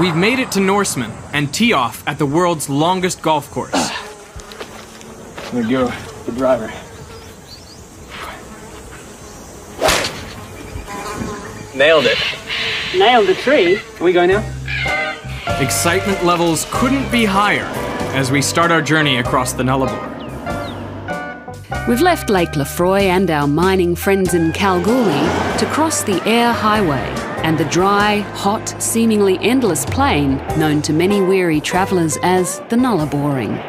We've made it to Norseman and tee off at the world's longest golf course. There you go, the driver. Nailed it. Nailed the tree. Can we go now? Excitement levels couldn't be higher as we start our journey across the Nullarbor. We've left Lake Lefroy and our mining friends in Kalgoorlie to cross the Eyre Highway and the dry, hot, seemingly endless plain known to many weary travellers as the Nullaboring.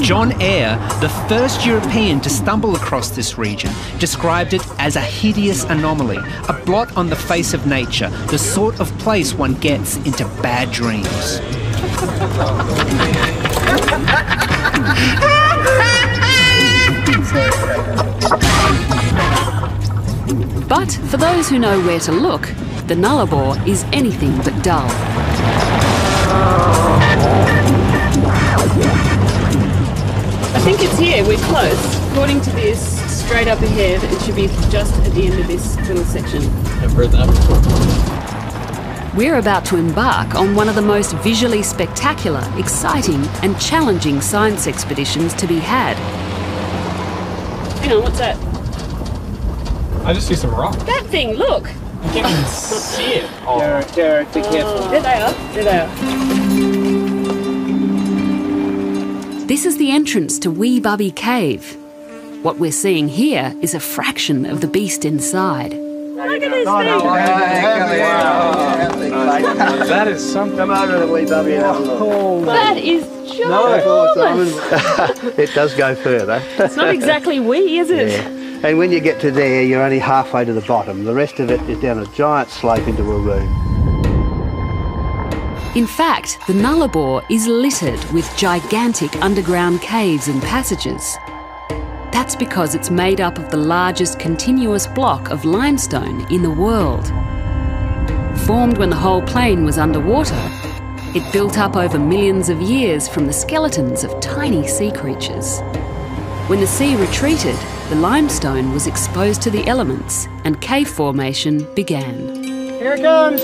John Eyre, the first European to stumble across this region, described it as a hideous anomaly, a blot on the face of nature, the sort of place one gets into bad dreams. But for those who know where to look, the Nullarbor is anything but dull. I think it's here. We're close. According to this, straight up ahead, it should be just at the end of this little section. I've heard that before. We're about to embark on one of the most visually spectacular, exciting, and challenging science expeditions to be had. Hang on, what's that? I just see some rock. That thing, look! You can't even see it. Oh. Jared, Jared, be careful. Oh. There they are. There they are. This is the entrance to Weebubbie Cave. What we're seeing here is a fraction of the beast inside. Look at this thing! That is something. Come over to the wee bubby and have a look. That is No, ginormous! it does go further. It's not exactly wee, is it? Yeah. And when you get to there, you're only halfway to the bottom. The rest of it is down a giant slope into a room. In fact, the Nullarbor is littered with gigantic underground caves and passages. That's because it's made up of the largest continuous block of limestone in the world. Formed when the whole plain was underwater, it built up over millions of years from the skeletons of tiny sea creatures. When the sea retreated, the limestone was exposed to the elements and cave formation began. Here it comes!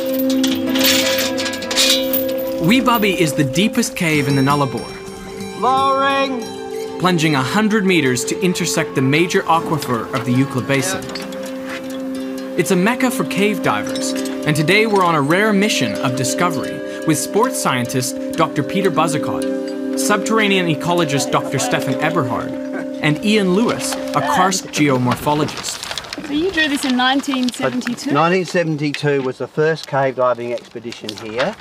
Weebubbie is the deepest cave in the Nullarbor, Lowering! plunging 100 meters to intersect the major aquifer of the Eucla Basin. It's a mecca for cave divers, and today we're on a rare mission of discovery with sports scientist Dr. Peter Buzzacott, subterranean ecologist Dr. Stefan Eberhard, and Ian Lewis, a karst geomorphologist. So you drew this in 1972? 1972 was the first cave diving expedition here.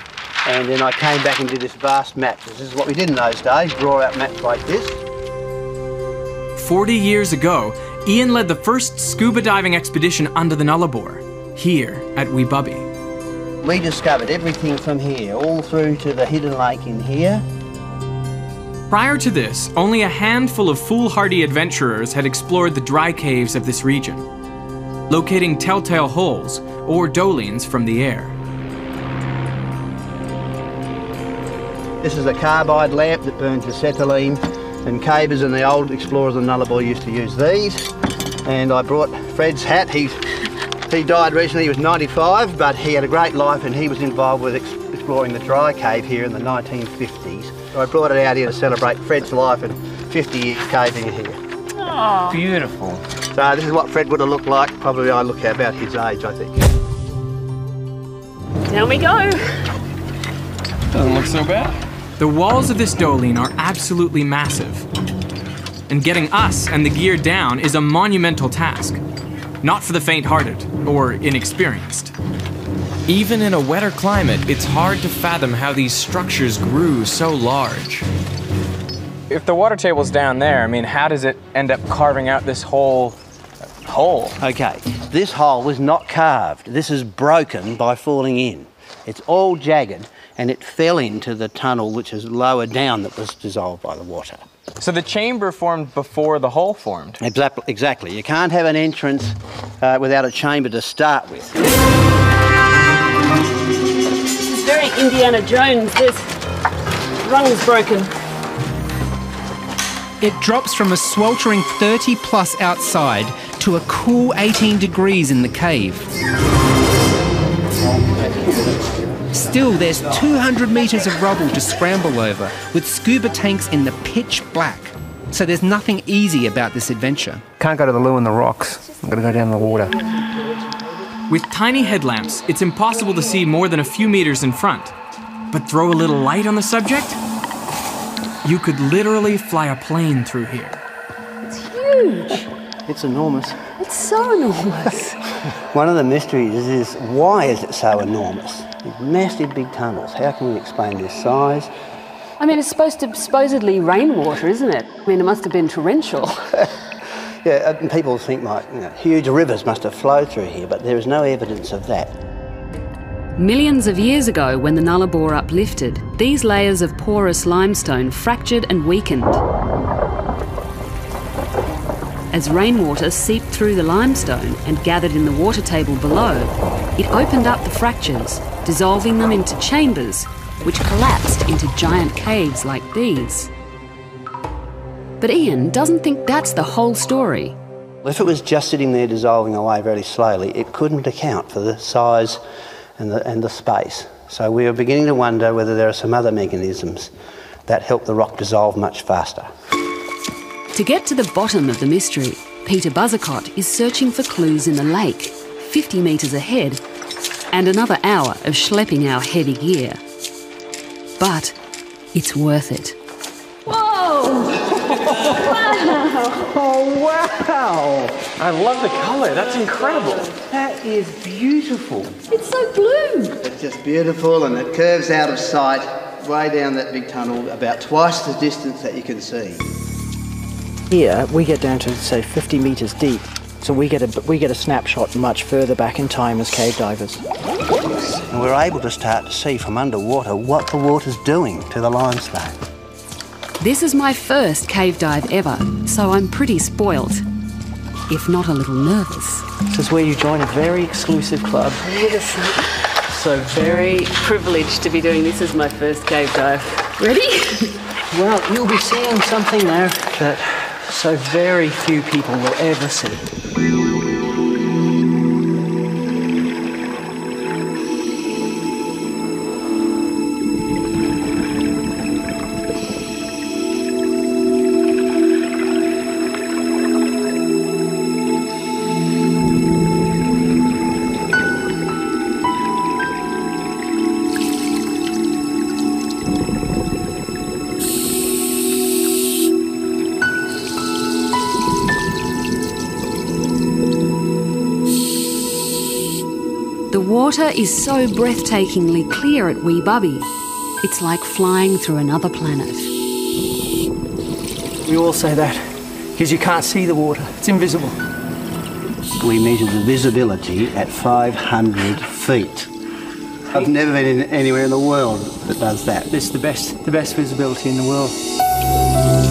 And then I came back and did this vast map. This is what we did in those days, draw out maps like this. 40 years ago, Ian led the first scuba diving expedition under the Nullarbor, here at Weebubbie. We discovered everything from here, all through to the hidden lake in here. Prior to this, only a handful of foolhardy adventurers had explored the dry caves of this region, locating telltale holes or dolines from the air. This is a carbide lamp that burns acetylene, and cavers and the old explorers of Nullarbor used to use these. And I brought Fred's hat. He, he died recently, he was 95, but he had a great life and he was involved with ex- exploring the dry cave here in the 1950s. So I brought it out here to celebrate Fred's life and 50 years caving here. Beautiful. So this is what Fred would have looked like. Probably I look about his age, I think. Down we go. Doesn't look so bad. The walls of this doline are absolutely massive, and getting us and the gear down is a monumental task, not for the faint hearted or inexperienced. Even in a wetter climate, it's hard to fathom how these structures grew so large. If the water table's down there, I mean, how does it end up carving out this whole hole? Okay, this hole was not carved. This is broken by falling in. It's all jagged and it fell into the tunnel which is lower down that was dissolved by the water. So the chamber formed before the hole formed. Exactly. exactly. You can't have an entrance uh, without a chamber to start with. It's very Indiana Jones. This run's broken. It drops from a sweltering 30 plus outside to a cool 18 degrees in the cave. Still, there's 200 metres of rubble to scramble over, with scuba tanks in the pitch black. So there's nothing easy about this adventure. Can't go to the loo in the rocks. I'm going to go down the water. With tiny headlamps, it's impossible to see more than a few meters in front. But throw a little light on the subject? You could literally fly a plane through here. It's huge. It's enormous. It's so enormous. One of the mysteries is why is it so enormous? These massive big tunnels. How can we explain this size? I mean, it's supposed to supposedly rainwater, isn't it? I mean, it must have been torrential. Yeah, and people think like you know, huge rivers must have flowed through here, but there is no evidence of that. Millions of years ago, when the Nullarbor uplifted, these layers of porous limestone fractured and weakened. As rainwater seeped through the limestone and gathered in the water table below, it opened up the fractures, dissolving them into chambers, which collapsed into giant caves like these. But Ian doesn't think that's the whole story. If it was just sitting there dissolving away very slowly, it couldn't account for the size and the, and the space. So we are beginning to wonder whether there are some other mechanisms that help the rock dissolve much faster. To get to the bottom of the mystery, Peter Buzzacott is searching for clues in the lake, 50 metres ahead, and another hour of schlepping our heavy gear. But it's worth it. Oh, wow! I love the color. That's incredible. That is beautiful. it's so blue. It's just beautiful and it curves out of sight way down that big tunnel, about twice the distance that you can see. Here we get down to say 50 meters deep, so we get a we get a snapshot much further back in time as cave divers. And we're able to start to see from underwater what the water's doing to the limestone. This is my first cave dive ever, so I'm pretty spoilt, if not a little nervous. This is where you join a very exclusive club. So very privileged to be doing this as my first cave dive. Ready? Well, you'll be seeing something there that so very few people will ever see. The water is so breathtakingly clear at Weebubbie. It's like flying through another planet. We all say that because you can't see the water; it's invisible. We measure the visibility at 500 feet. I've never been in anywhere in the world that does that. It's the best, the best visibility in the world.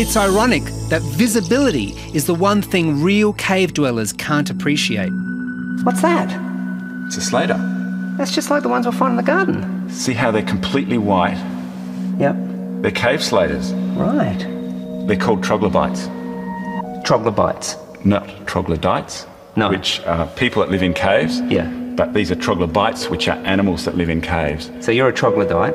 It's ironic that visibility is the one thing real cave dwellers can't appreciate. What's that? It's a slater. That's just like the ones we'll find in the garden. See how they're completely white? Yep. They're cave slaters. Right. They're called troglobites, Troglobites. not troglodytes, No. which are people that live in caves. Yeah. But these are troglobites, which are animals that live in caves. So you're a troglodyte,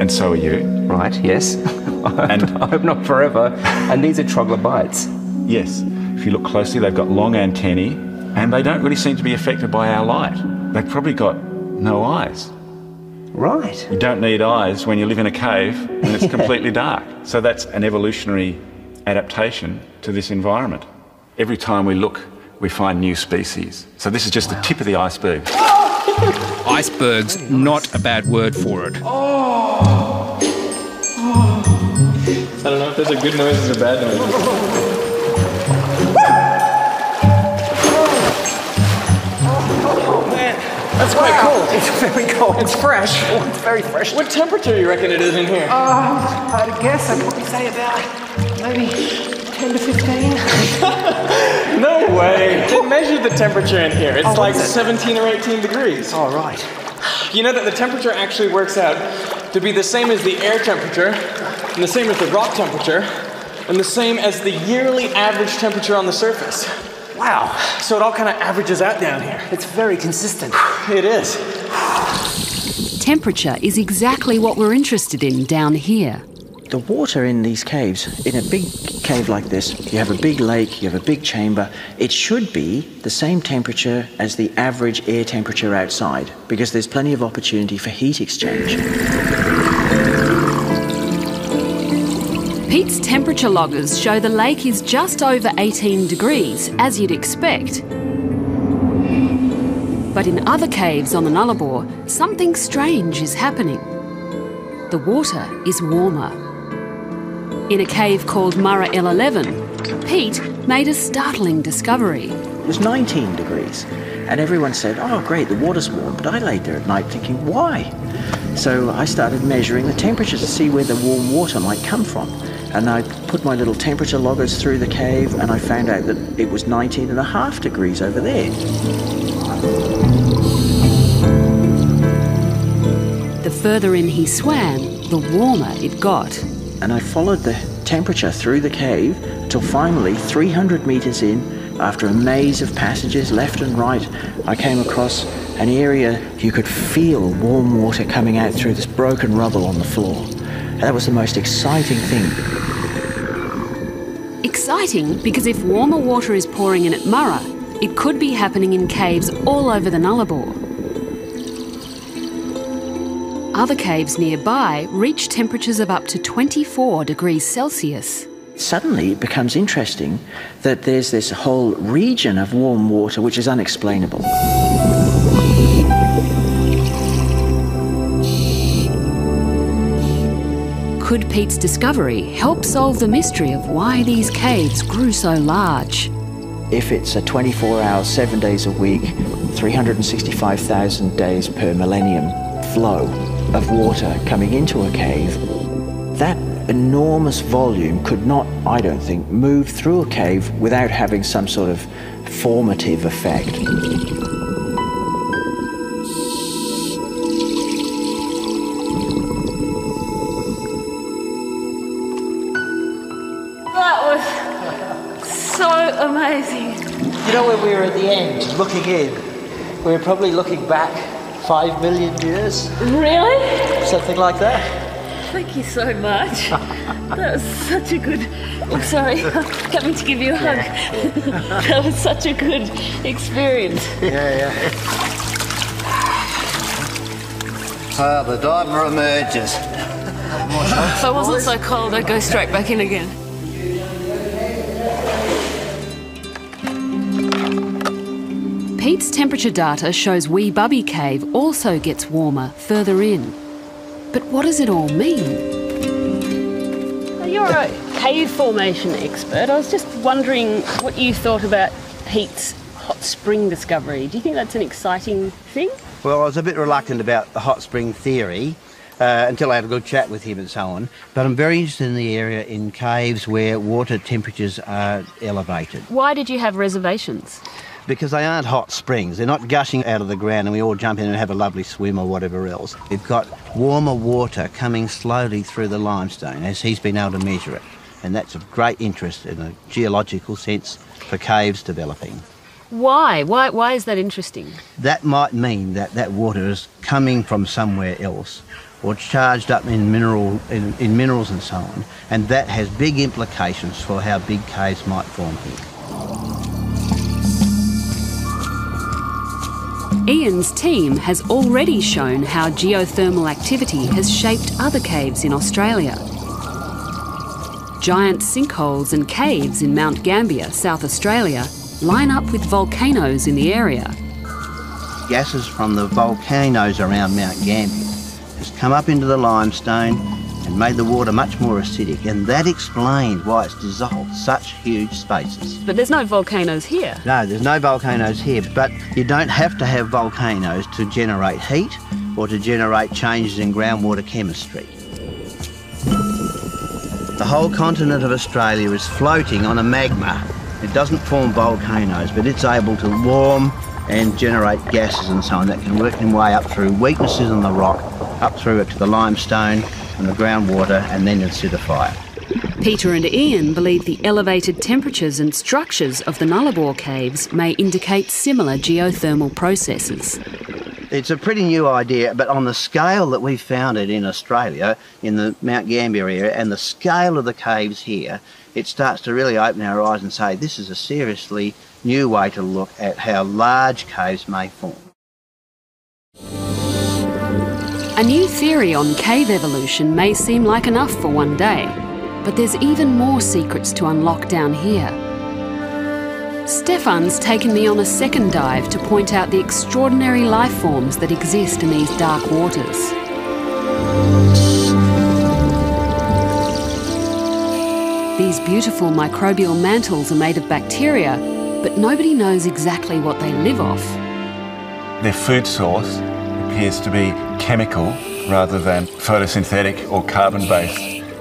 And so are you. right? Yes. And I hope not forever. And these are troglobites. yes, if you look closely, they've got long antennae and they don't really seem to be affected by our light. They've probably got no eyes. Right. You don't need eyes when you live in a cave and it's completely dark. So that's an evolutionary adaptation to this environment. Every time we look, we find new species. So this is just the tip of the iceberg. Iceberg's not a bad word for it. I don't know if those are good noises or a bad noises. That's quite cold. It's very cold. It's fresh. it's very fresh. What temperature do you reckon it is in here? Uh, I'd guess I'd probably say about maybe 10 to 15. no way. They measured the temperature in here. It's Oh, like it? 17 or 18 degrees. All right. You know that the temperature actually works out to be the same as the air temperature, and the same as the rock temperature, and the same as the yearly average temperature on the surface. Wow. So it all kind of averages out down here. It's very consistent. It is. Temperature is exactly what we're interested in down here. The water in these caves, in a big cave like this, you have a big lake, you have a big chamber, it should be the same temperature as the average air temperature outside because there's plenty of opportunity for heat exchange. Pete's temperature loggers show the lake is just over 18 degrees, as you'd expect. But in other caves on the Nullarbor, something strange is happening. The water is warmer. In a cave called Murra L11, Pete made a startling discovery. It was 19 degrees, and everyone said, Oh, great, the water's warm. But I laid there at night thinking, Why? So I started measuring the temperature to see where the warm water might come from. And I put my little temperature loggers through the cave, and I found out that it was 19 and a half degrees over there. The further in he swam, the warmer it got. And I followed the temperature through the cave till finally, 300 meters in, after a maze of passages left and right, I came across an area you could feel warm water coming out through this broken rubble on the floor. That was the most exciting thing. Exciting because if warmer water is pouring in at Murra, it could be happening in caves all over the Nullarbor. Other caves nearby reach temperatures of up to 24 degrees Celsius. Suddenly, it becomes interesting that there's this whole region of warm water which is unexplainable. Could Pete's discovery help solve the mystery of why these caves grew so large? If it's a 24 hour, seven days a week, 365,000 days per millennium flow of water coming into a cave, that enormous volume could not, I don't think, move through a cave without having some sort of formative effect. That was so amazing. You know, when we were at the end, looking in, we were probably looking back five million years. Really? Something like that. Thank you so much. That was such a good. I'm sorry, coming to give you a hug. that was such a good experience. Yeah, yeah. Ah, the diver emerges. If I wasn't so cold, I'd go straight back in again. Pete's temperature data shows Weebubbie Cave also gets warmer further in. But what does it all mean? You're a cave formation expert. I was just wondering what you thought about Pete's hot spring discovery. Do you think that's an exciting thing? Well, I was a bit reluctant about the hot spring theory uh, until I had a good chat with him and so on. But I'm very interested in the area in caves where water temperatures are elevated. Why did you have reservations? Because they aren't hot springs. They're not gushing out of the ground and we all jump in and have a lovely swim or whatever else. We've got warmer water coming slowly through the limestone as he's been able to measure it. And that's of great interest in a geological sense for caves developing. Why? Why? Why is that interesting? That might mean that that water is coming from somewhere else or charged up in mineral in, in minerals and so on, and that has big implications for how big caves might form here. Ian's team has already shown how geothermal activity has shaped other caves in Australia. Giant sinkholes and caves in Mount Gambier, South Australia, line up with volcanoes in the area. Gases from the volcanoes around Mount Gambier has come up into the limestone and made the water much more acidic, and that explains why it's dissolved such huge spaces. But there's no volcanoes here. No, there's no volcanoes here, but you don't have to have volcanoes to generate heat or to generate changes in groundwater chemistry. The whole continent of Australia is floating on a magma. It doesn't form volcanoes, but it's able to warm and generate gases and so on that can work their way up through weaknesses in the rock up through it to the limestone and the groundwater and then acidify it. Peter and Ian believe the elevated temperatures and structures of the Nullarbor caves may indicate similar geothermal processes. It's a pretty new idea, but on the scale that we found it in Australia, in the Mount Gambier area, and the scale of the caves here, it starts to really open our eyes and say this is a seriously new way to look at how large caves may form. A new theory on cave evolution may seem like enough for one day, but there's even more secrets to unlock down here. Stefan's taken me on a second dive to point out the extraordinary life forms that exist in these dark waters. These beautiful microbial mantles are made of bacteria, but nobody knows exactly what they live off. Their food source appears to be chemical rather than photosynthetic or carbon based.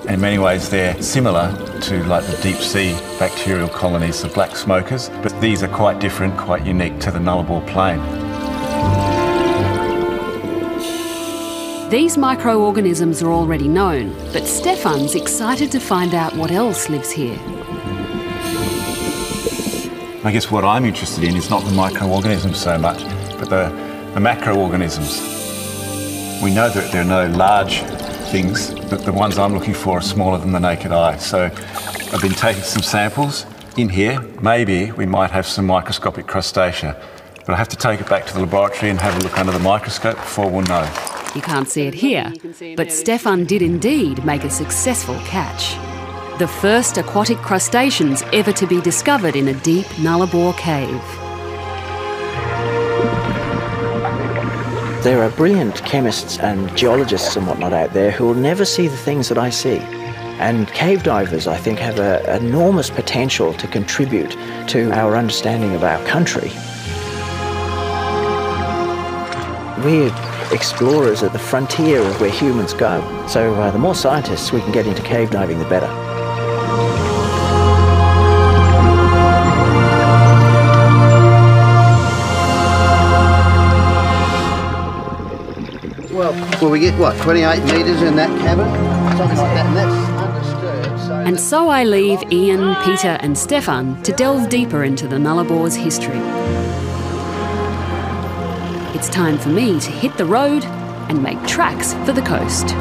In many ways, they're similar to like the deep sea bacterial colonies, the black smokers, but these are quite different, quite unique to the Nullarbor plain. These microorganisms are already known, but Stefan's excited to find out what else lives here. I guess what I'm interested in is not the microorganisms so much, but the, the macroorganisms. We know that there are no large things, but the ones I'm looking for are smaller than the naked eye. So I've been taking some samples in here. Maybe we might have some microscopic crustacea, but I have to take it back to the laboratory and have a look under the microscope before we'll know. You can't see it here, but Stefan did indeed make a successful catch. The first aquatic crustaceans ever to be discovered in a deep Nullarbor cave. There are brilliant chemists and geologists and whatnot out there who will never see the things that I see. And cave divers, I think, have an enormous potential to contribute to our understanding of our country. We're explorers at the frontier of where humans go. So uh, the more scientists we can get into cave diving, the better. Well, we get what, 28 metres in that cabin? Something like that, and that's undisturbed. So And so I leave Ian, Peter, and Stefan to delve deeper into the Nullarbor's history. It's time for me to hit the road and make tracks for the coast.